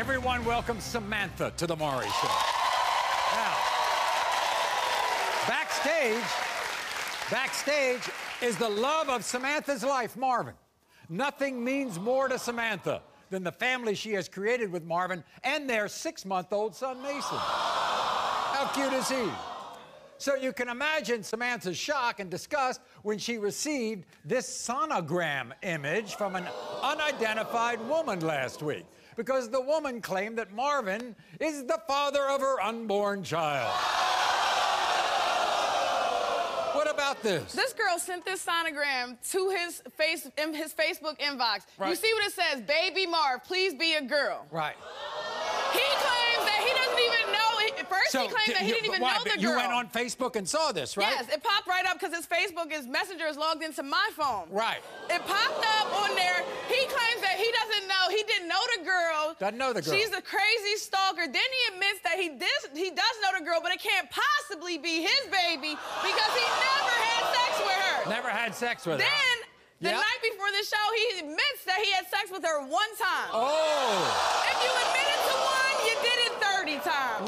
Everyone welcome Samantha to the Maury Show. Now, backstage, backstage is the love of Samantha's life, Marvin. Nothing means more to Samantha than the family she has created with Marvin and their six-month-old son, Mason. How cute is he? So you can imagine Samantha's shock and disgust when she received this sonogram image from an unidentified woman last week because the woman claimed that Marvin is the father of her unborn child. What about this? This girl sent this sonogram to his face in his Facebook inbox. Right. You see what it says? Baby Marv, please be a girl. Right. First, he claimed that he didn't even why, know the girl. You went on Facebook and saw this, right? Yes, it popped right up because his Facebook, his messenger is logged into my phone. Right. It popped up on there. He claims that he doesn't know. He didn't know the girl. Doesn't know the girl. She's a crazy stalker. Then he admits that he dis- he does know the girl, but it can't possibly be his baby because he never had sex with her. Never had sex with her. Then the Yep. night before the show, he admits that he had sex with her one time. Oh, If you admitted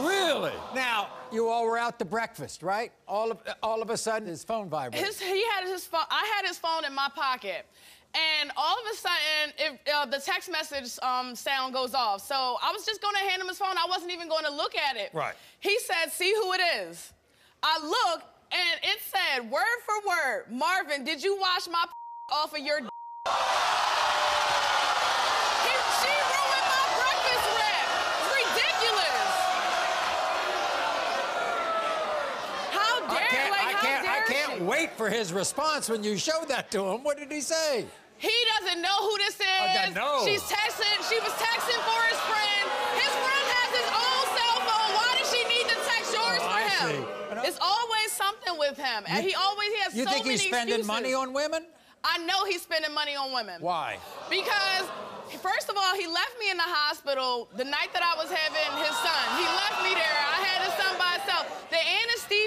really? Now, you all were out to breakfast, right? All of, all of a sudden, his phone vibrated. His, he had his phone. I had his phone in my pocket. And all of a sudden, if, uh, the text message um, sound goes off. So I was just going to hand him his phone. I wasn't even going to look at it. Right. He said, see who it is. I looked, and it said, word for word, Marvin, did you wash my off of your d-" He, she ruined my breakfast wrap. It's ridiculous. How dare, I can't, like, I how can't, I dare can't wait for his response when you showed that to him. What did he say? He doesn't know who this is. know. She's texting. She was texting for his friend. His friend has his own cell phone. Why does she need to text oh, yours Oh, for I him? see. It's always something with him, and he always he has You so think many he's spending excuses. money on women? I know he's spending money on women. Why? Because, first of all, he left me in the hospital the night that I was having his son. He left me there. I had his son by himself. The to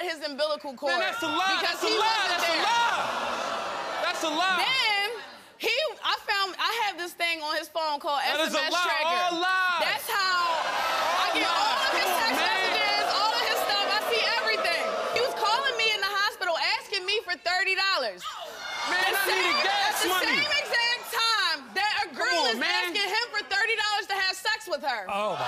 cut his umbilical cord. Man, that's a lie. Because That's a lie. wasn't That's a lie. That's a lie. Then he, I found, I have this thing on his phone called That is SMS a lie. tracker. All lies. That's how I get lies. all of his Come on, text man. messages, all of his stuff. I see everything. He was calling me in the hospital asking me for thirty dollars. Man, I needed gas at the money. same exact time that a girl on, is man. asking him for thirty dollars to have sex with her. Oh, my.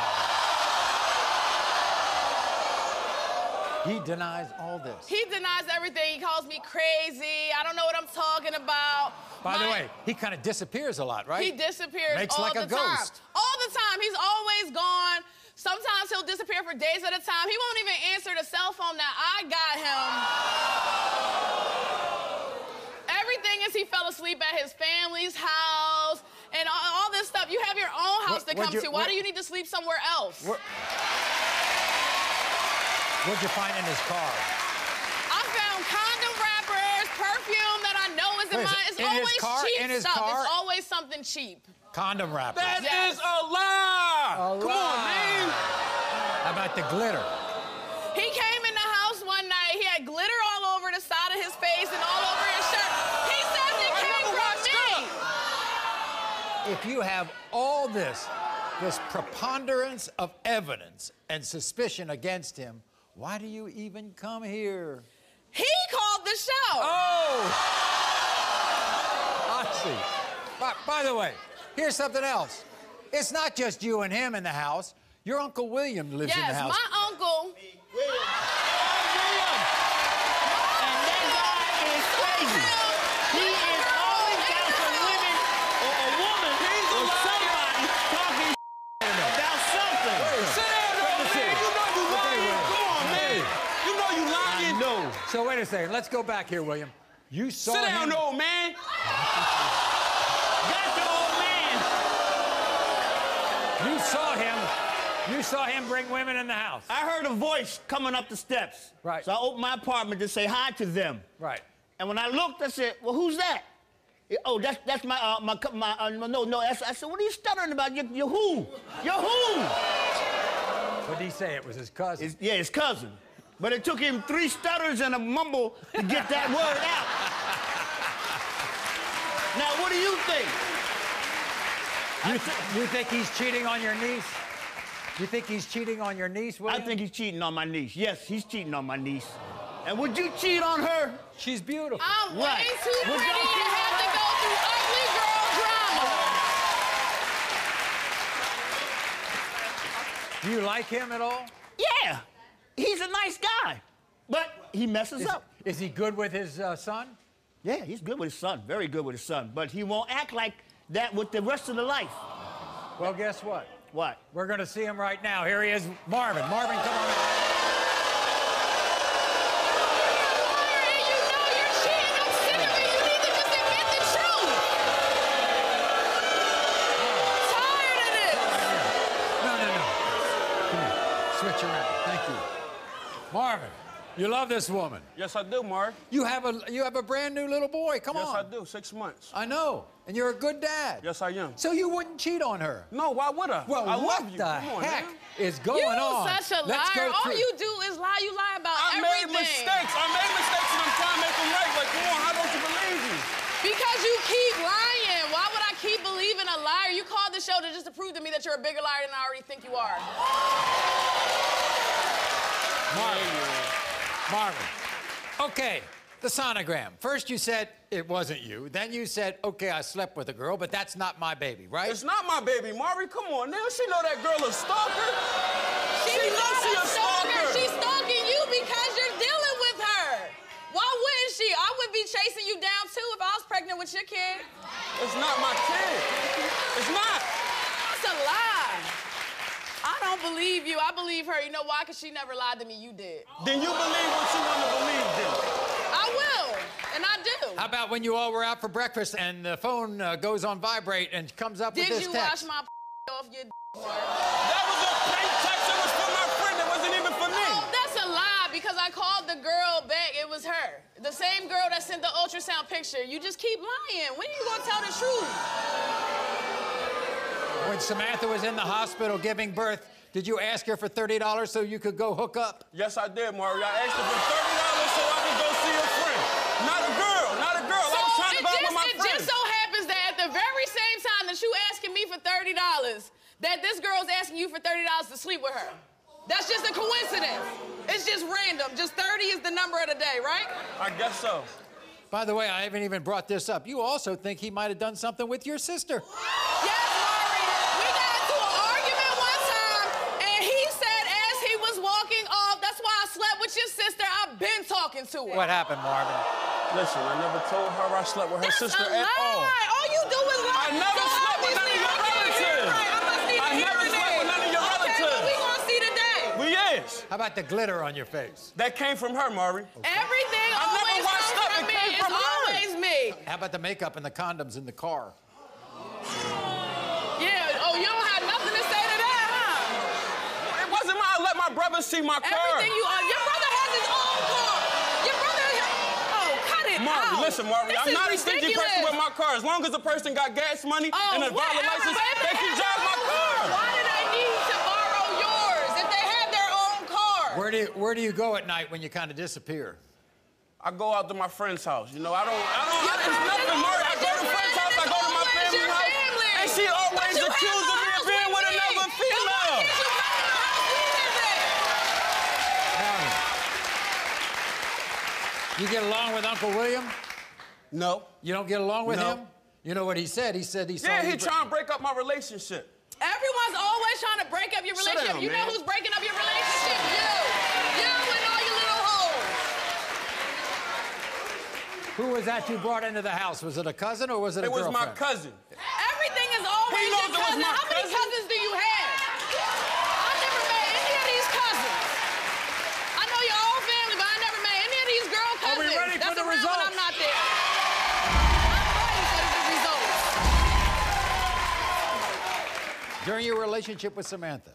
He denies all this. He denies everything. He calls me crazy. I don't know what I'm talking about. By the way, he kind of disappears a lot, right? He disappears Makes all like the a time. ghost. All the time. He's always gone. Sometimes he'll disappear for days at a time. He won't even answer the cell phone that I got him. Everything is he fell asleep at his family's house and all, all this stuff. You have your own house What- to come you- to. Why what- do you need to sleep somewhere else? Where- What'd you find in his car? I found condom wrappers, perfume that I know is in Wait, is mine. It's in always car? cheap In his stuff. car? It's always something cheap. Condom wrapper. That is Yes. a lie. A Come on, man. How about the glitter? He came in the house one night. He had glitter all over the side of his face and all over his shirt. He says it I came from watched me. If you have all this, this preponderance of evidence and suspicion against him, why do you even come here? He called the show. Oh! I see. By, by the way, here's something else. It's not just you and him in the house. Your Uncle William lives in the yes, house. my uncle. And that guy is crazy. He is always got some women or a woman or somebody talking about something. Sit down, though, man. You know you lying. Come on, man. You know you lying. No. So wait a second. Let's go back here, William. You saw Sit down, him. old man. That's the old man. You saw him. You saw him bring women in the house. I heard a voice coming up the steps. Right. So I opened my apartment to say hi to them. Right. And when I looked, I said, "Well, who's that?" Oh, that's that's my uh, my my uh, no no. That's, I said, "What are you stuttering about? You you who? You who?" What did he say? It was his cousin. It's, yeah, his cousin. But it took him three stutters and a mumble to get that word out. now, what do you think? You, th- you think he's cheating on your niece? You think he's cheating on your niece, I think he's cheating on my niece. Yes, he's cheating on my niece. And would you cheat on her? She's beautiful. Oh, I'm Right. way too We're pretty gonna have to go through ugly girl drama. Do you like him at all? Yeah, he's a nice guy, but he messes Is, up. is he good with his uh, son? Yeah, he's good with his son, very good with his son, but he won't act like that with the rest of the life. Well, guess what? What? We're going to see him right now. Here he is, Marvin. Marvin, come on in. You love this woman. Yes, I do, Mark. You have a you have a brand new little boy. Come Yes, on. Yes, I do. Six months. I know. And you're a good dad. Yes, I am. So you wouldn't cheat on her. No, why would I? Well, I what love you. the Come on, heck man. is going on? You on? such a Let's liar. All you do is lie. You lie about I everything. I made mistakes. I made mistakes and I'm trying to make them right. Like, come on, how don't you believe me? Because you keep lying. Why would I keep believing a liar? You called the show to just to prove to me that you're a bigger liar than I already think you are. Marvin. Marvin. Okay, the sonogram. First you said it wasn't you. Then you said, okay, I slept with a girl, but that's not my baby, right? It's not my baby, Mari. Come on, now. She know that girl a stalker. She's She knows not she a a stalker. She's stalking you because you're dealing with her. Why wouldn't she? I would be chasing you down too if I was pregnant with your kid. It's not my kid. It's not. It's a lie. I don't believe you. I believe her. You know why? Because she never lied to me. You did. Then you believe what you want to believe, then. I will. And I do. How about when you all were out for breakfast and the phone uh, goes on vibrate and comes up Did with this text? Did you wash my off your That was a prank text. It was for my friend. It wasn't even for me. Oh, that's a lie because I called the girl back. It was her. The same girl that sent the ultrasound picture. You just keep lying. When are you gonna tell the truth? When Samantha was in the hospital giving birth, did you ask her for $30 so you could go hook up? Yes, I did, Mari. I asked her for thirty dollars so I could go see a friend. Not a girl. Not a girl. I was trying to it go out just, with my it friend. just so happens that at the very same time that you asking me for thirty dollars, that this girl's asking you for thirty dollars to sleep with her. That's just a coincidence. It's just random. Just 30 is the number of the day, right? I guess so. By the way, I haven't even brought this up. You also think he might have done something with your sister. Yes, Maury. We got into an argument one time, and he said as he was walking off, that's why I slept with your sister. I've been talking to her. What happened, Marvin? Listen, I never told her I slept with her That's sister a at all. All you do is lie. I never So slept with none of your I can't hear relatives. I I never slept then. with none of your Okay, relatives. well, we gonna see today. We is. How about the glitter on your face? That came from her, Mari. Everything I always washed comes up. from It me. came It's from her. always me. How about the makeup and the condoms in the car? Yeah. Oh, you don't have nothing to say to that, huh? It wasn't my. I let my brother see my car. Everything you uh, are. Your brother has his own car. Your brother. Oh, cut it Mari, out. listen, Mari, This I'm is not a stingy person with my car. As long as the person got gas money Oh, and a valid whatever, license, baby. they can drive my car. Why did I need to borrow yours if they have their own car? Where do you, where do you go at night when you kind of disappear? I go out to my friend's house. You know, I don't. I don't. Your I, it's nothing, is Mari. I go to friend's your house. I friend. go to my It's always family's your house, family. and she But always you have accusing a me of house being with me. another Then why female. can't you come to the house we live in? Marvin. You get along with Uncle William? No. You don't get along with No. him? You know what he said? He said he saw Yeah, you he dr- trying to break up my relationship. Everyone's always trying to break up your Sit relationship. down, you know who's breaking up your relationship? You. You and all your little hoes. Who was that you brought into the house? Was it a cousin or was it a girlfriend? It was my cousin. Everything is always He your knows it was my How many cousin. cousins During your relationship with Samantha,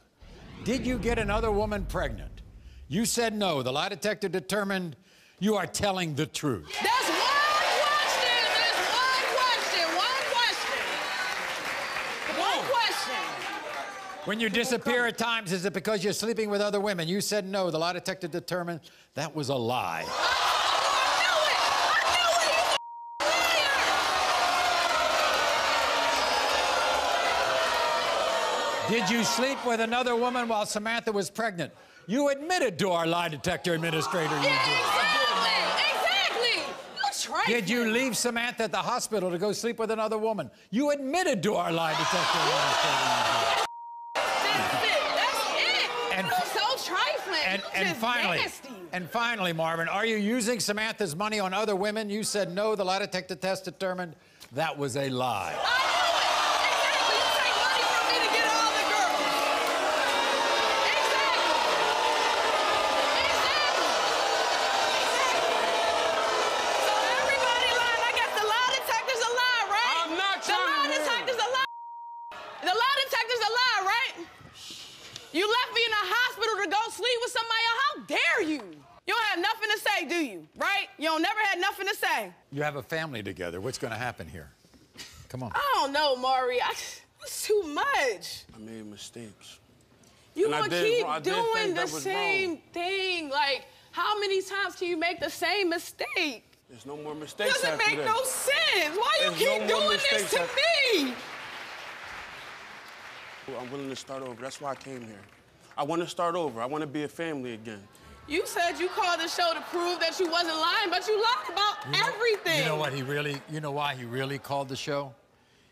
did you get another woman pregnant? You said no. The lie detector determined you are telling the truth. That's one question. There's one question. One question. One question. When you disappear at times, is it because you're sleeping with other women? You said no. The lie detector determined that was a lie. I knew it. I knew it. You liar. Did you sleep with another woman while Samantha was pregnant? You admitted to our lie detector administrator you Yeah, did. exactly. Exactly. You. Did you leave Samantha at the hospital to go sleep with another woman? You admitted to our lie detector administrator. That's it. That's it. And- so trifling. And, and finally, nasty. and finally, Marvin, are you using Samantha's money on other women? You said no. The lie detector test determined that was a lie. Nothing to say. You have a family together. What's going to happen here? Come on. I don't know, Maury. I, it's too much. I made mistakes. You And gonna keep. I did doing the same wrong. thing. Like, how many times can you make the same mistake? There's no more mistakes Doesn't after make this. no sense. Why you keep no doing this to after- me? I'm willing to start over. That's why I came here. I want to start over. I want to be a family again. You said you called the show to prove that you wasn't lying, but you lied about everything. You know what he really, you know why he really called the show?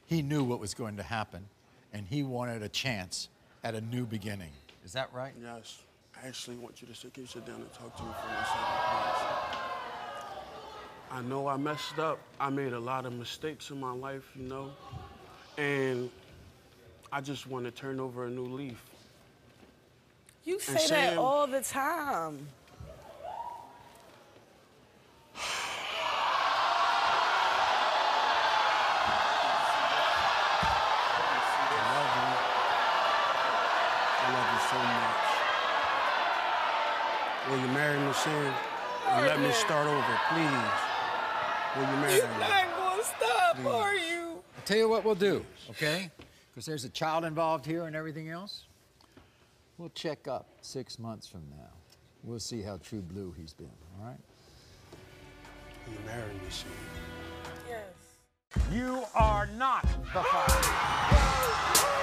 He knew what was going to happen, and he wanted a chance at a new beginning. Is that right? Yes. I actually want you to sit, can you sit down and talk to me for one second, please? I know I messed up. I made a lot of mistakes in my life, you know, and I just want to turn over a new leaf. You And say that all the time. I love you. I love you so much. Will you marry me soon? And let me start over, please. Will you marry me? You're me? not gonna stop, are you? I'll tell you what we'll do, okay? Because there's a child involved here and everything else. We'll check up six months from now. We'll see how true blue he's been, all right? Will you marry me soon? Yes. You are not the father.